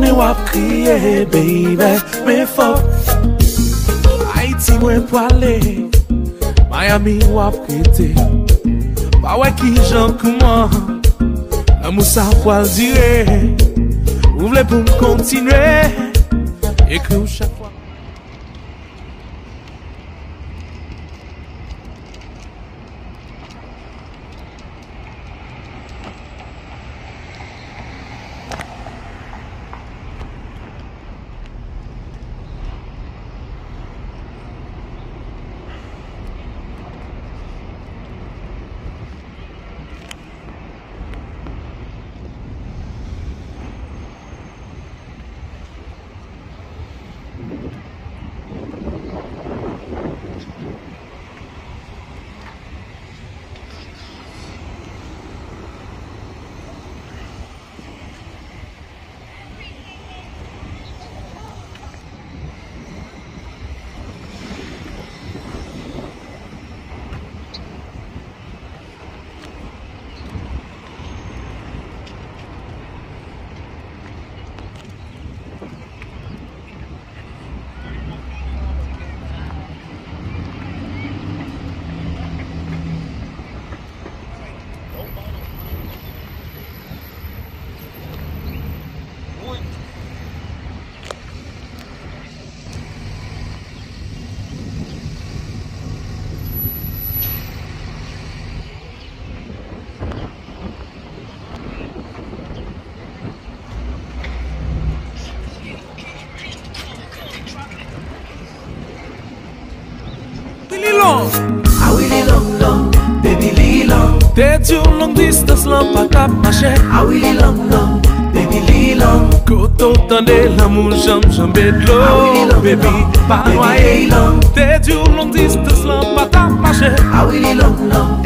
konen wap kriye, baby Men fok Haiti mwen pwale Miami wap kete Pa wè ki jan kouman la mousa pwal dire Ou vle pou m kontinue, Ekri ou chak fwa Willy Long Ah oui, li long long, baby li long. Te di ou long distance lan pa tap mache Ah oui, li long long, baby li long. Koto tande l'amou jam jam bedlo Ah oui, li long Baby, long, baby, li long. Te di ou long distance lan pa tap mache Ah oui, li long long,